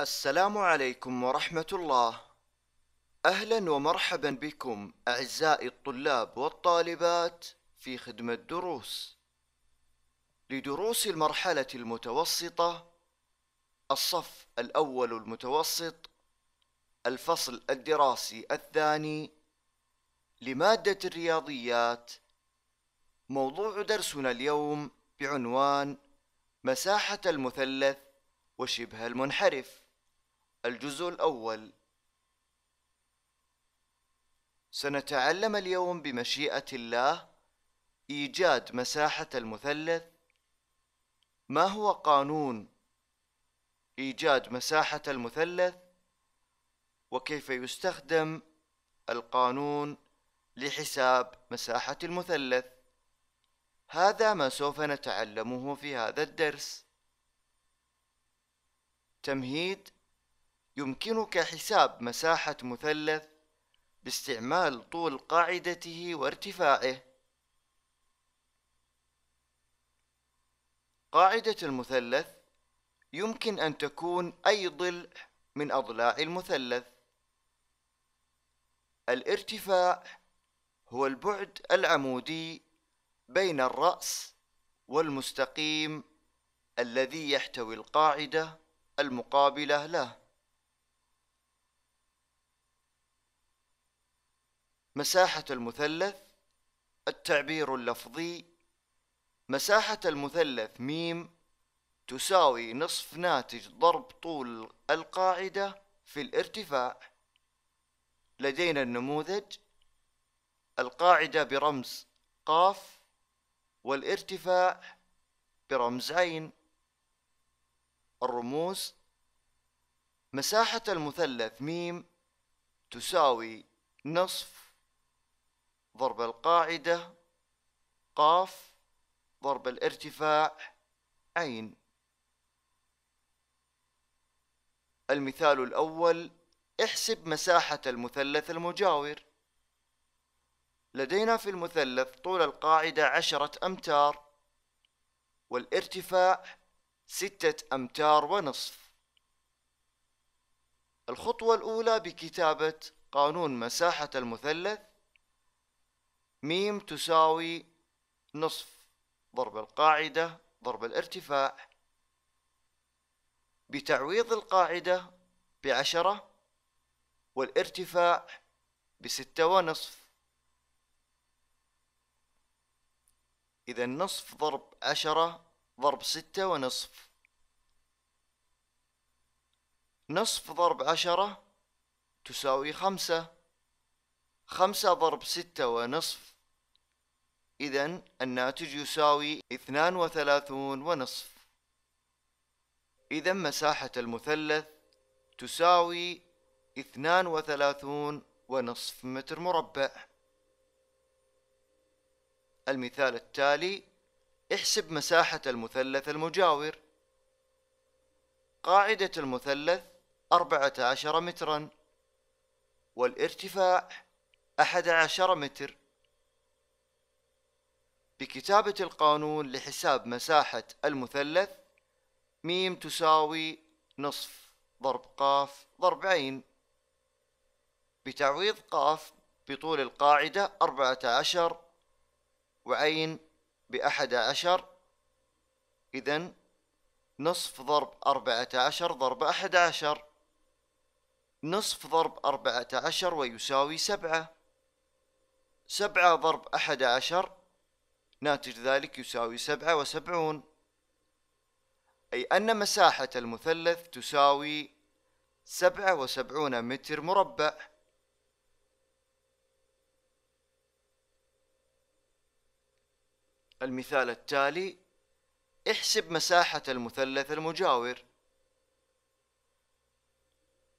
السلام عليكم ورحمة الله. أهلا ومرحبا بكم أعزائي الطلاب والطالبات في خدمة دروس. لدروس المرحلة المتوسطة الصف الأول المتوسط الفصل الدراسي الثاني لمادة الرياضيات. موضوع درسنا اليوم بعنوان مساحة المثلث وشبه المنحرف. الجزء الأول. سنتعلم اليوم بمشيئة الله إيجاد مساحة المثلث. ما هو قانون إيجاد مساحة المثلث؟ وكيف يستخدم القانون لحساب مساحة المثلث؟ هذا ما سوف نتعلمه في هذا الدرس. تمهيد يمكنك حساب مساحة مثلث باستعمال طول قاعدته وارتفاعه. قاعدة المثلث يمكن أن تكون أي ضلع من أضلاع المثلث. الارتفاع هو البعد العمودي بين الرأس والمستقيم الذي يحتوي القاعدة المقابلة له. مساحة المثلث التعبير اللفظي مساحة المثلث ميم تساوي نصف ناتج ضرب طول القاعدة في الارتفاع. لدينا النموذج القاعدة برمز قاف والارتفاع برمز عين. الرموز مساحة المثلث ميم تساوي نصف ضرب القاعدة قاف ضرب الارتفاع عين. المثال الأول احسب مساحة المثلث المجاور. لدينا في المثلث طول القاعدة عشرة أمتار والارتفاع ستة أمتار ونصف. الخطوة الأولى بكتابة قانون مساحة المثلث ميم تساوي نصف ضرب القاعدة ضرب الارتفاع بتعويض القاعدة بعشرة والارتفاع بستة ونصف. إذا نصف ضرب عشرة ضرب ستة ونصف. نصف ضرب عشرة تساوي خمسة. خمسة ضرب ستة ونصف. إذا الناتج يساوي اثنان وثلاثون ونصف. إذا مساحة المثلث تساوي اثنان وثلاثون ونصف متر مربع. المثال التالي احسب مساحة المثلث المجاور. قاعدة المثلث أربعة عشر مترا. والارتفاع أحد عشر متر. بكتابة القانون لحساب مساحة المثلث ميم تساوي نصف ضرب قاف ضرب عين. بتعويض قاف بطول القاعدة أربعة عشر وعين بأحد عشر. إذن نصف ضرب أربعة عشر ضرب أحد عشر. نصف ضرب أربعة عشر ويساوي سبعة. سبعة ضرب أحد عشر ناتج ذلك يساوي سبعة وسبعون. أي أن مساحة المثلث تساوي سبعة وسبعون متر مربع. المثال التالي احسب مساحة المثلث المجاور.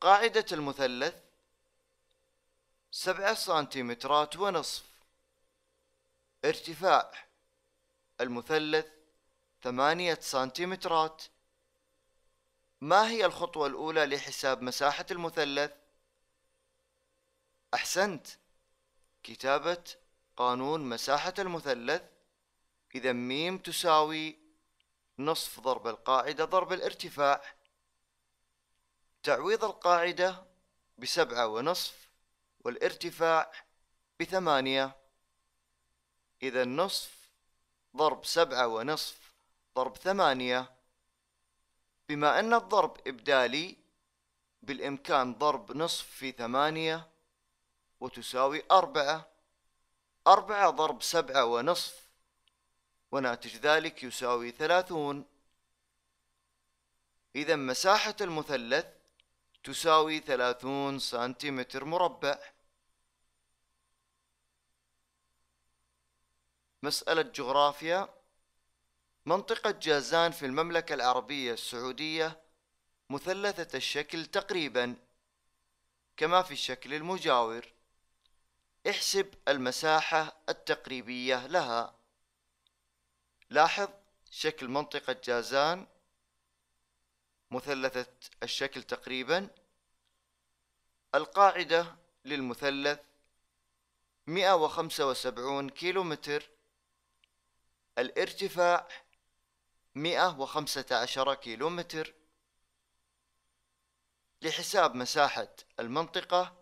قاعدة المثلث سبعة سنتيمترات ونصف. ارتفاع المثلث ثمانية سنتيمترات. ما هي الخطوة الأولى لحساب مساحة المثلث؟ أحسنت. كتابة قانون مساحة المثلث. إذا ميم تساوي نصف ضرب القاعدة ضرب الارتفاع. تعويض القاعدة بسبعة ونصف. والارتفاع بثمانية. إذا النصف ضرب سبعة ونصف ضرب ثمانية. بما أن الضرب إبدالي بالإمكان ضرب نصف في ثمانية وتساوي أربعة. أربعة ضرب سبعة ونصف وناتج ذلك يساوي ثلاثون. إذا مساحة المثلث تساوي ثلاثون سنتيمتر مربع. مسألة جغرافيا. منطقة جازان في المملكة العربية السعودية مثلثة الشكل تقريبا كما في الشكل المجاور. احسب المساحة التقريبية لها. لاحظ شكل منطقة جازان. مثلثة الشكل تقريبا القاعدة للمثلث 175 كيلو متر الارتفاع 115 كيلو متر لحساب مساحة المنطقة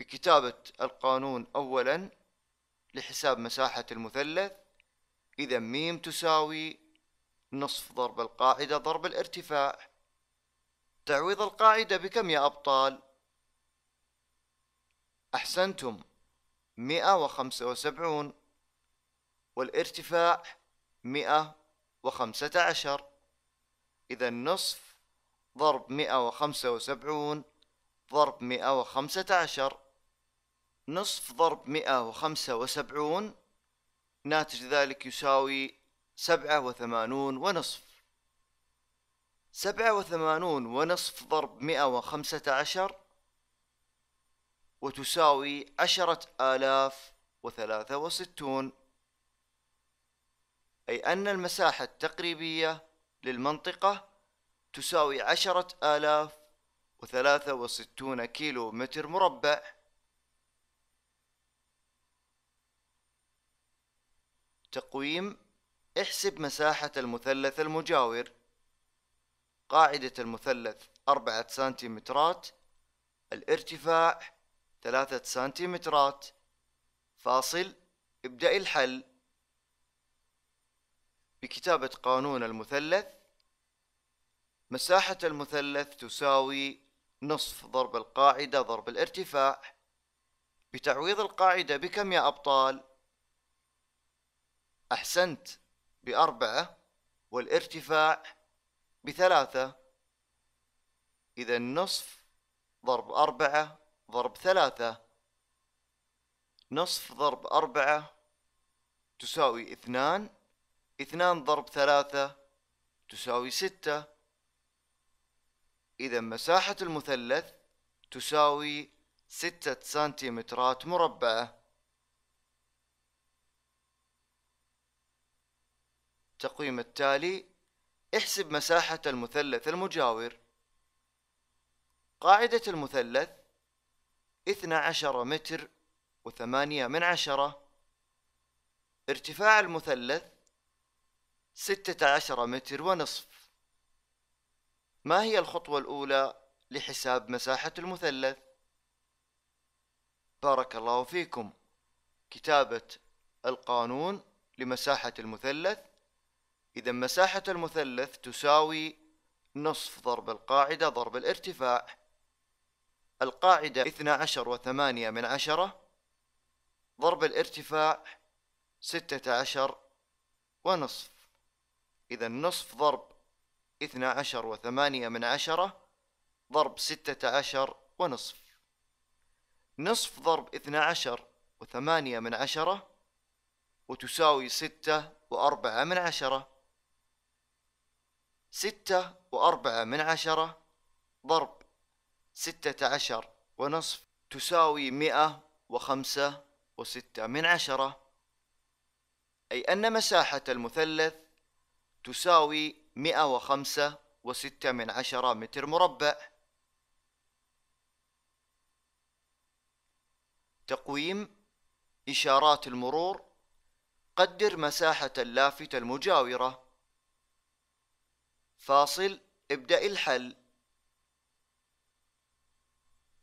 بكتابة القانون أولا لحساب مساحة المثلث إذا ميم تساوي نصف ضرب القاعدة ضرب الارتفاع. تعويض القاعدة بكم يا أبطال؟ أحسنتم مئة وخمسة وسبعون والارتفاع مئة وخمسة عشر. إذا نصف ضرب مئة وخمسة وسبعون ضرب مئة وخمسة عشر. نصف ضرب مئة وخمسة وسبعون ناتج ذلك يساوي سبعة وثمانون ونصف. سبعة وثمانون ونصف ضرب مئة وخمسة عشر وتساوي عشرة آلاف وثلاثة وستون. أي أن المساحة التقريبية للمنطقة تساوي عشرة آلاف وثلاثة وستون كيلو متر مربع. تقويم احسب مساحة المثلث المجاور. قاعدة المثلث أربعة سنتيمترات الارتفاع ثلاثة سنتيمترات. فاصل ابدأ الحل. بكتابة قانون المثلث مساحة المثلث تساوي نصف ضرب القاعدة ضرب الارتفاع. بتعويض القاعدة بكم يا أبطال؟ أحسنت. بأربعة والارتفاع بثلاثة. إذا النصف ضرب أربعة ضرب ثلاثة. نصف ضرب أربعة تساوي اثنان. اثنان ضرب ثلاثة تساوي ستة. إذا مساحة المثلث تساوي ستة سنتيمترات مربعة. التقويم التالي احسب مساحة المثلث المجاور. قاعدة المثلث اثنى عشر متر وثمانية من عشرة. ارتفاع المثلث ستة عشر متر ونصف. ما هي الخطوة الأولى لحساب مساحة المثلث؟ بارك الله فيكم. كتابة القانون لمساحة المثلث إذا مساحة المثلث تساوي نصف ضرب القاعدة ضرب الارتفاع. القاعدة اثنى عشر وثمانية من عشرة ضرب الارتفاع ستة عشر ونصف. إذا نصف ضرب اثنى عشر وثمانية من عشرة ضرب ستة عشر ونصف. نصف ضرب اثنى عشر وثمانية من عشرة وتساوي ستة وأربعة من عشرة. ستة وأربعة من عشرة ضرب ستة عشر ونصف تساوي مئة وخمسة وستة من عشرة. أي أن مساحة المثلث تساوي مئة وخمسة وستة من عشرة متر مربع. تقويم إشارات المرور. قدر مساحة اللافتة المجاورة. فاصل ابدأ الحل.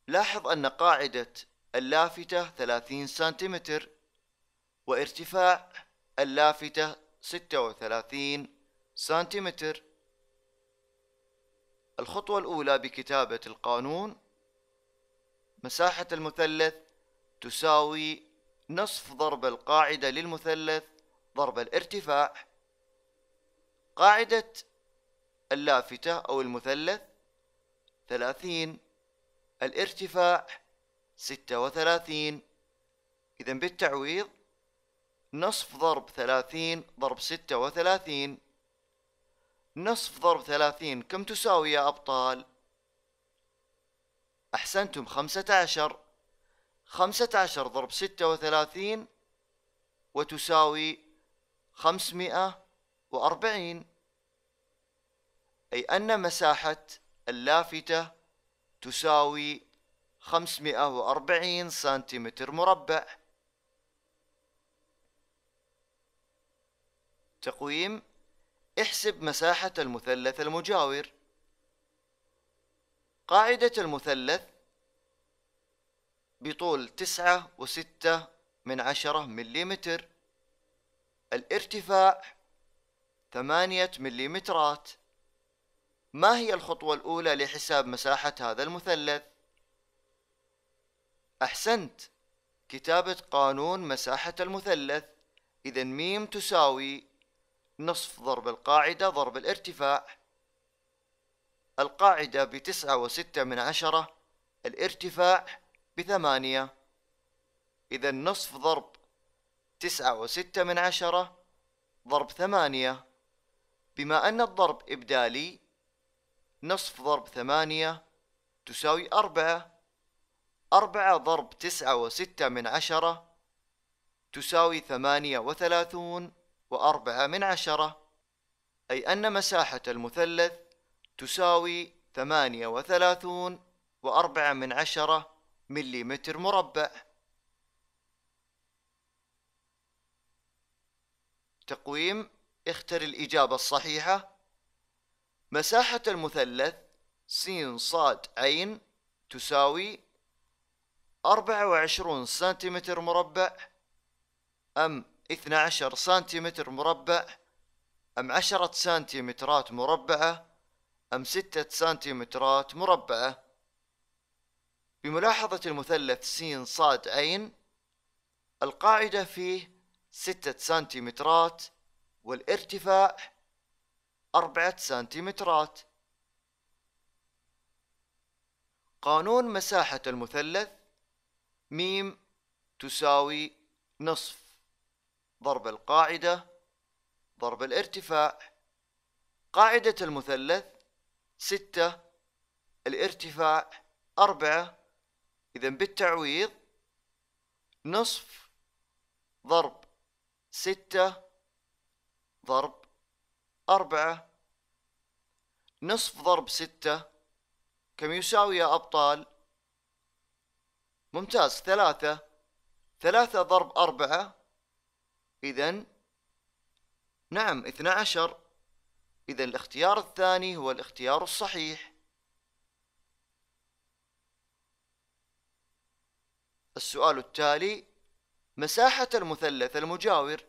لاحظ أن قاعدة اللافتة 30 سنتيمتر وارتفاع اللافتة 36 سنتيمتر. الخطوة الأولى بكتابة القانون مساحة المثلث تساوي نصف ضرب القاعدة للمثلث ضرب الارتفاع. قاعدة اللافتة أو المثلث ثلاثين الارتفاع ستة وثلاثين. إذا بالتعويض نصف ضرب ثلاثين ضرب ستة وثلاثين. نصف ضرب ثلاثين كم تساوي يا أبطال؟ أحسنتم خمسة عشر. خمسة عشر ضرب ستة وثلاثين وتساوي خمسمائة وأربعين. أي أن مساحة اللافتة تساوي خمسمائة وأربعين سنتيمتر مربع. تقويم احسب مساحة المثلث المجاور. قاعدة المثلث بطول تسعة وستة من عشرة مليمتر. الارتفاع ثمانية مليمترات. ما هي الخطوة الأولى لحساب مساحة هذا المثلث؟ أحسنت. كتابة قانون مساحة المثلث. إذا ميم تساوي نصف ضرب القاعدة ضرب الارتفاع. القاعدة بتسعة وستة من عشرة الارتفاع بثمانية. إذا نصف ضرب تسعة وستة من عشرة ضرب ثمانية. بما أن الضرب إبدالي نصف ضرب ثمانية تساوي أربعة. أربعة ضرب تسعة وستة من عشرة تساوي ثمانية وثلاثون وأربعة من عشرة. أي أن مساحة المثلث تساوي ثمانية وثلاثون وأربعة من عشرة مليمتر مربع. تقويم اختر الإجابة الصحيحة. مساحة المثلث س صاد عين تساوي أربعة وعشرون سنتيمتر مربع أم اثنى عشر سنتيمتر مربع أم عشرة سنتيمترات مربعة أم ستة سنتيمترات مربعة. بملاحظة المثلث س صاد عين القاعدة فيه ستة سنتيمترات والارتفاع أربعة سنتيمترات. قانون مساحة المثلث ميم تساوي نصف. ضرب القاعدة ضرب الارتفاع. قاعدة المثلث ستة الارتفاع أربعة. إذا بالتعويض نصف ضرب ستة ضرب أربعة نصف ضرب ستة كم يساوي يا أبطال؟ ممتاز ثلاثة ثلاثة ضرب أربعة إذا نعم اثنى عشر إذا الاختيار الثاني هو الاختيار الصحيح السؤال التالي مساحة المثلث المجاور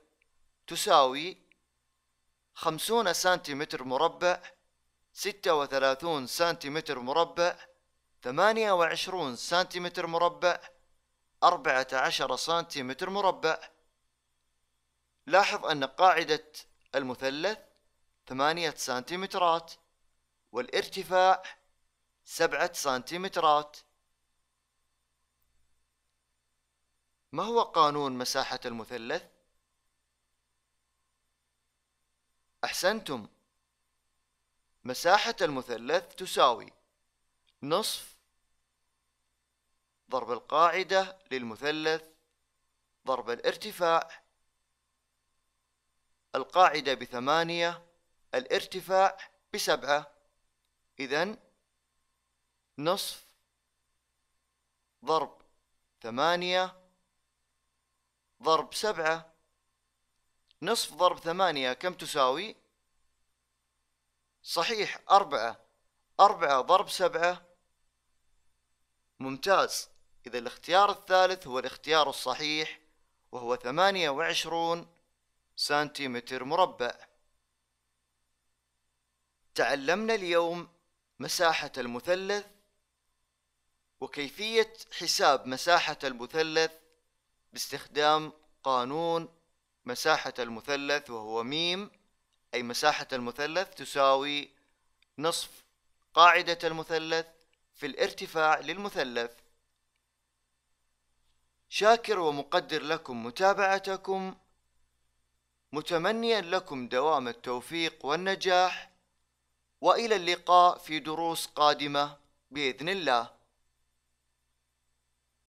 تساوي خمسون سنتيمتر مربع ستة وثلاثون سنتيمتر مربع ثمانية وعشرون سنتيمتر مربع أربعة عشر سنتيمتر مربع لاحظ أن قاعدة المثلث ثمانية سنتيمترات والارتفاع سبعة سنتيمترات ما هو قانون مساحة المثلث؟ أحسنتم. مساحة المثلث تساوي نصف ضرب القاعدة للمثلث ضرب الارتفاع القاعدة بثمانية الارتفاع بسبعة. إذا نصف ضرب ثمانية ضرب سبعة. نصف ضرب ثمانية كم تساوي؟ صحيح أربعة. أربعة ضرب سبعة. ممتاز. إذا الاختيار الثالث هو الاختيار الصحيح وهو ثمانية وعشرون سنتيمتر مربع. تعلمنا اليوم مساحة المثلث وكيفية حساب مساحة المثلث باستخدام قانون مساحة المثلث وهو ميم أي مساحة المثلث تساوي نصف قاعدة المثلث في الارتفاع للمثلث. شاكر ومقدر لكم متابعتكم متمنيا لكم دوام التوفيق والنجاح وإلى اللقاء في دروس قادمة بإذن الله.